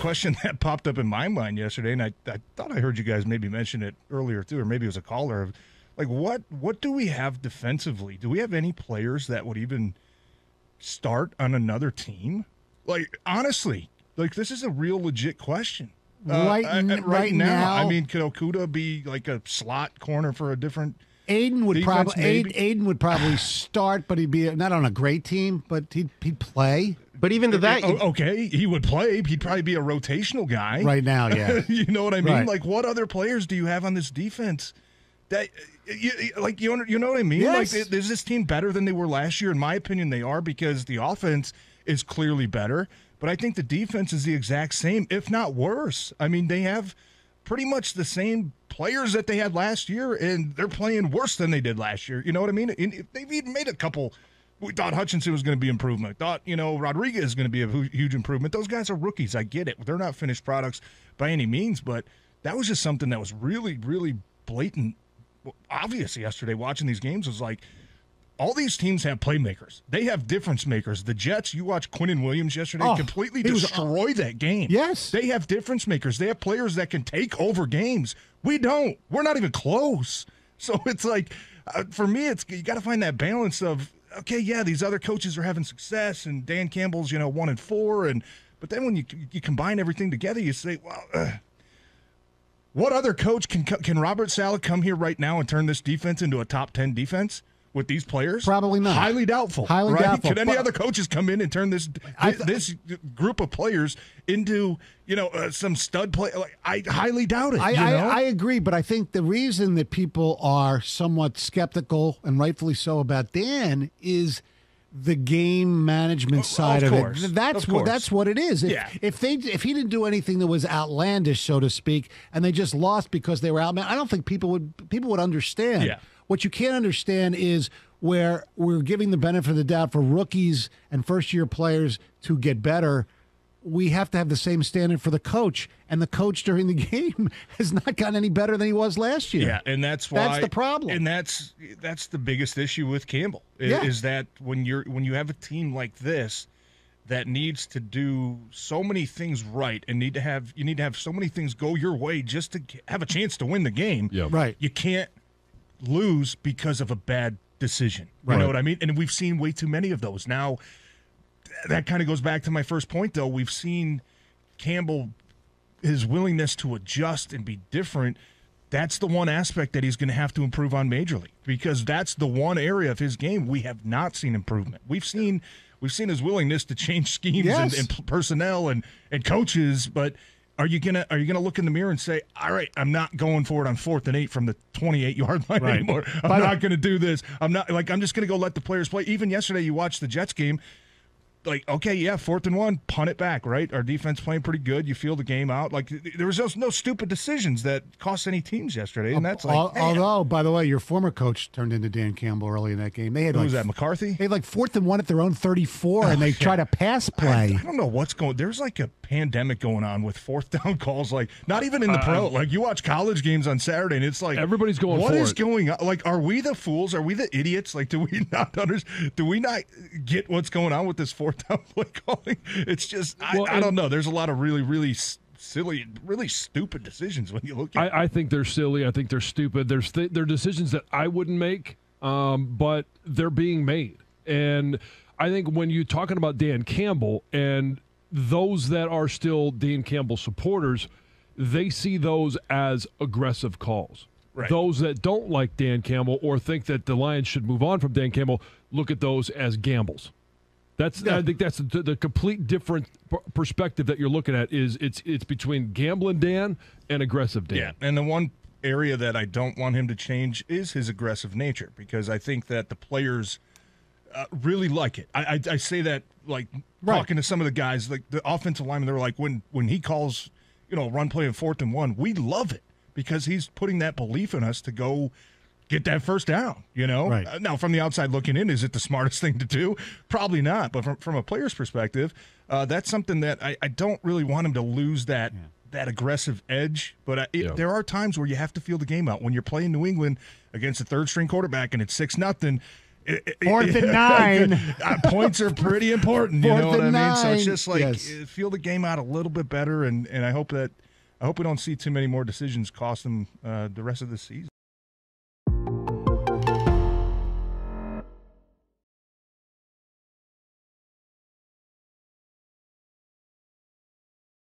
question that popped up in my mind yesterday, and I, I thought I heard you guys maybe mention it earlier too, or maybe it was a caller. Of like, what what do we have defensively? Do we have any players that would even start on another team? Like, honestly, like this is a real legit question. Uh, Right I- I- n- right, right now, now- I mean, could Okudah be like a slot corner for a different? Aidan would probably maybe? Aidan would probably start, but he'd be not on a great team, but he'd he'd play But even to uh, that, Oh, okay, he would play. He'd probably be a rotational guy right now. Yeah, you know what I mean? Right. Like, what other players do you have on this defense? That you, like you, you know what I mean? Yes. Like, is this team better than they were last year? In my opinion, they are because the offense is clearly better. But I think the defense is the exact same, if not worse. I mean, they have pretty much the same players that they had last year, and they're playing worse than they did last year. You know what I mean? And they've even made a couple. We thought Hutchinson was going to be improvement. Thought you know Rodriguez is going to be a huge improvement. Those guys are rookies. I get it. They're not finished products by any means, but that was just something that was really, really blatant, obvious yesterday. Watching these games was like all these teams have playmakers. They have difference makers. The Jets, you watch Quinnen Williams yesterday, Oh, completely he was- destroy that game. Yes. They have difference makers. They have players that can take over games. We don't. We're not even close. So it's like, uh, for me, it's you got to find that balance of okay, yeah, these other coaches are having success, and Dan Campbell's you know one and four, and but then when you you combine everything together, you say, well. Uh, what other coach can can Robert Saleh come here right now and turn this defense into a top ten defense with these players? Probably not. Highly doubtful. Highly right? doubtful. Could any But- other coaches come in and turn this th- this group of players into you know uh, some stud play? Like, I highly doubt it. I, you I, know? I agree, but I think the reason that people are somewhat skeptical and rightfully so about Dan is the game management side of, course. it. That's Of what that's what it is. If, Yeah. if they if he didn't do anything that was outlandish, so to speak, and they just lost because they were out, I don't think people would people would understand. Yeah. What you can't understand is where we're giving the benefit of the doubt for rookies and first year players to get better. We have to have the same standard for the coach, and the coach during the game has not gotten any better than he was last year. Yeah, and that's why That's the problem. and that's that's the biggest issue with Campbell i- Yeah. is that when you're when you have a team like this that needs to do so many things right and need to have you need to have so many things go your way just to have a chance to win the game. Yeah. Right. You can't lose because of a bad decision. You Right. know what I mean? And we've seen way too many of those. Now that kind of goes back to my first point though. We've seen Campbell his willingness to adjust and be different that's the one aspect that he's going to have to improve on majorly because that's the one area of his game we have not seen improvement we've seen we've seen his willingness to change schemes and, Yes. and p- personnel and and coaches but are you gonna are you gonna look in the mirror and say all right i'm not going for it on fourth and eight from the 28 yard line Right. anymore. I'm By the- uh, not gonna do this. I'm not like i'm just gonna go let the players play. Even yesterday you watched the jets game like okay yeah fourth and one punt it back right our defense playing pretty good you feel the game out like there was just no stupid decisions that cost any teams yesterday and that's like Al- hey, although, by the way, your former coach turned into Dan Campbell early in that game. They had who like was that mccarthy they had like fourth and one at their own thirty-four, oh, and they tried to pass play. I don't know what's going. There's like a pandemic going on with fourth down calls. Like not even in the uh, pro. Like you watch college games on Saturday, and it's like Everybody's going What for is it." going on? Like, are we the fools? Are we the idiots? Like, do we not understand? Do we not get what's going on with this fourth down play calling? It's just I, Well, I don't know. There's a lot of really, really silly, really stupid decisions when you look at. I, I think they're silly. I think they're stupid. There's th- they're decisions that I wouldn't make, um, but they're being made. And I think when you're talking about Dan Campbell and those that are still Dan Campbell supporters, they see those as aggressive calls. Right. Those that don't like Dan Campbell or think that the Lions should move on from Dan Campbell look at those as gambles. That's I think that's the, the complete different p- perspective that you're looking at is it's it's between gambling Dan and aggressive Dan. Yeah, and the one area that I don't want him to change is his aggressive nature because I think that the players uh, really like it. I, I, I say that like Right. talking to some of the guys, like the offensive linemen, they're like when when he calls, you know, run play in fourth and one, we love it because he's putting that belief in us to go get that first down. You know, Right. Uh, now from the outside looking in, is it the smartest thing to do? Probably not. But from from a player's perspective, uh, that's something that I, I don't really want him to lose that. That aggressive edge, but it, Yeah. there are times where you have to feel the game out when you're playing New England against a third string quarterback and it's six nothing. Fourth and nine. Uh, points are pretty important. You Fourth know what I and mean? So it's just like Yes. uh, feel the game out a little bit better, and and I hope that I hope we don't see too many more decisions cost them uh, the rest of the season.